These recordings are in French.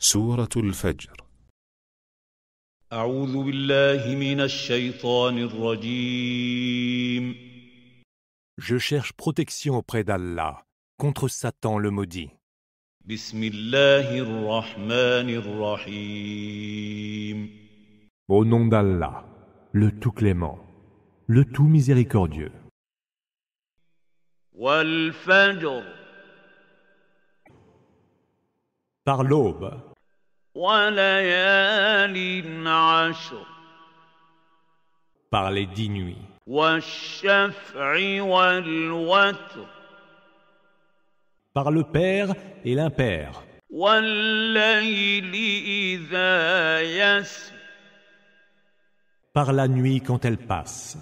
سورة الفجر أعوذ بالله من الشيطان الرجيم Je cherche protection auprès d'Allah contre Satan le maudit. بسم الله الرحمن الرحيم Au nom d'Allah, le tout clément, le tout miséricordieux. والفجر Par l'aube وليال عشر Par les dix nuits. Par le père et l'impère. Par la nuit quand elle passe.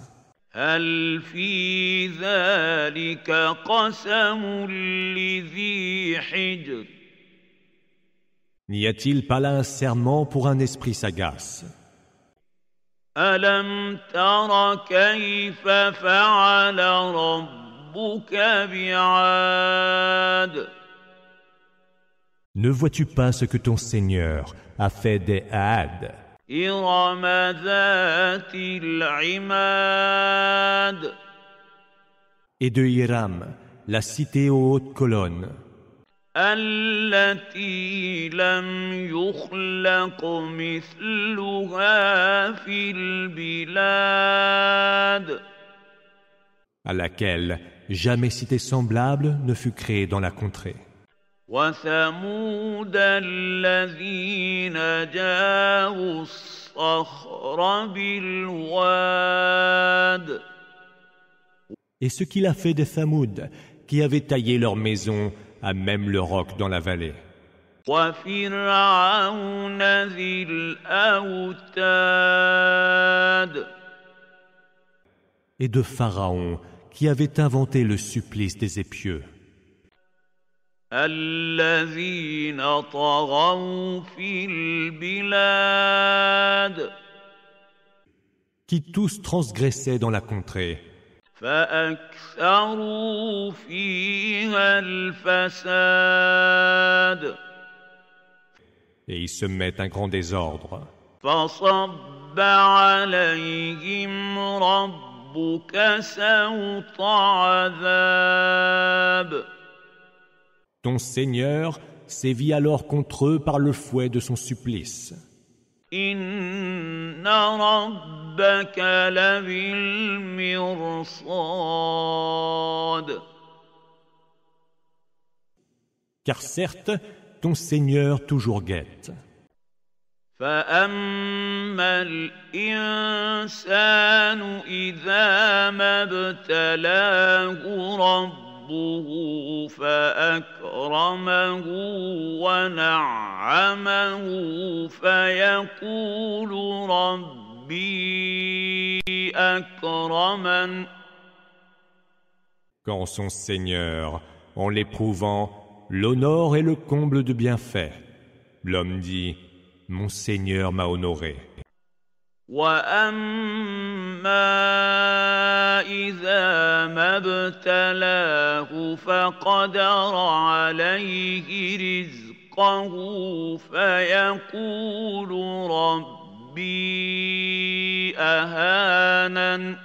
N'y a-t-il pas là un serment pour un esprit sagace ألم تر كيف فعل ربك بعاد Ne vois-tu pas ce que ton Seigneur a fait des Had, إرم ذات العماد et de Hiram, la cité aux hautes colonnes, التي لم يخلق مثلها في البلاد à laquelle jamais cité semblable ne fut créée dans la contrée. وثمود الذين جابوا الصخر بالواد Et ce qu'il a fait des Thamoud, qui avaient taillé leur maison à même le roc dans la vallée. Et de Pharaon qui avait inventé le supplice des épieux. Qui tous transgressaient dans la contrée. فأكثروا فيها الفساد et ils se mettent un grand désordre. فصب عليهم ربك سوط عذاب Ton Seigneur sévit alors contre eux par le fouet de son supplice. إن ربك لبالمرصاد Car certes, ton Seigneur toujours guette. فأما الإنسان إذا ما ابتلاه ربه فأكرمه ونعمه فيقول ربي أكرمن Quand son Seigneur, en l'éprouvant, l'honore et le comble de bienfaits, l'homme dit Mon Seigneur m'a honoré. واما اذا ما ابتلاه فقدر عليه رزقه فيقول ربي اهانن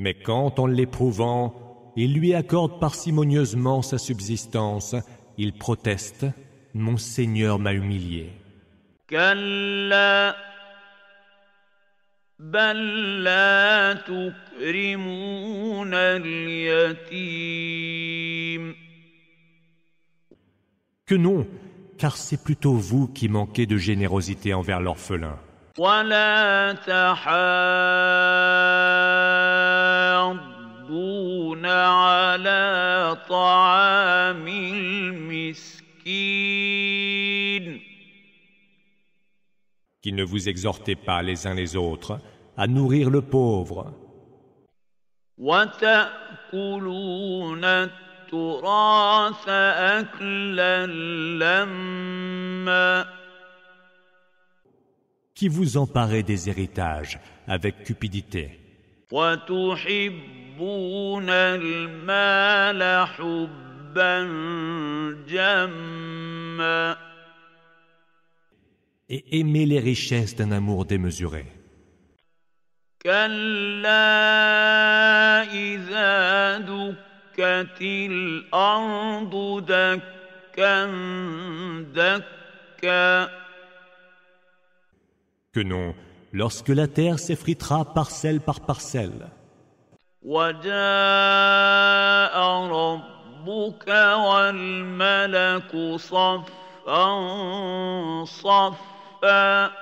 Mais quand, en l'éprouvant, il lui accorde parcimonieusement sa subsistance, il proteste Mon Seigneur m'a humilié. كلا بل لا تكرمون اليتيم Que non, car c'est plutôt vous qui manquez de générosité envers l'orphelin. ولا تحاضون على طعام المسكين qui ne vous exhortez pas les uns les autres à nourrir le pauvre. Qui vous emparez des héritages avec cupidité. Et aimez les richesses d'un amour démesuré. كلا إذا دكت الأرض دكا دكا Que non, lorsque la terre s'effritera parcelle par parcelle. وجاء ربك والملك صفا صفا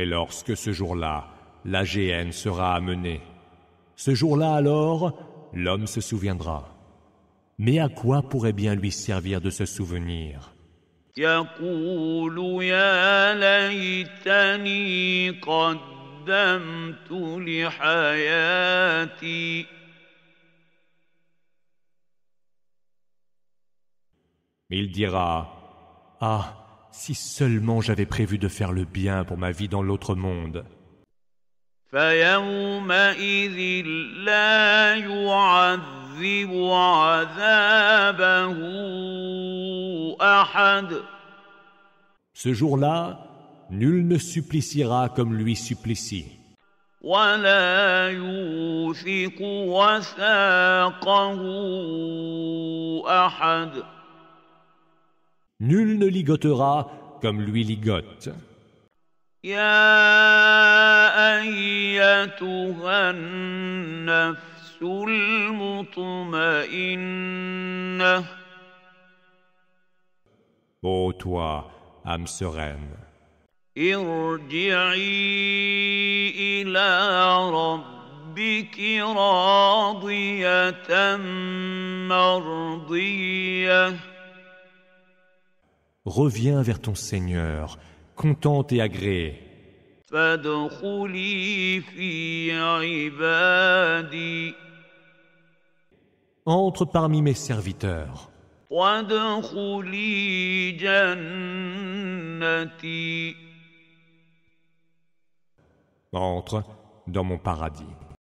Et lorsque ce jour-là, la géhenne sera amenée. Ce jour-là alors, l'homme se souviendra. Mais à quoi pourrait bien lui servir de se souvenir? Il dira, Ah, si seulement j'avais prévu de faire le bien pour ma vie dans l'autre monde. فيومئذ لا يعذب عذابه أحد Ce jour-là, nul ne suppliciera comme lui supplie. ولا يوثق وثاقه أحد Nul ne ligotera comme lui ligote. يا أيتها النفس المطمئنة Ô toi, âme sereine, ارجعي إلى ربك راضية مرضية reviens vers ton Seigneur, contente et agréée. Entre parmi mes serviteurs. Entre dans mon paradis.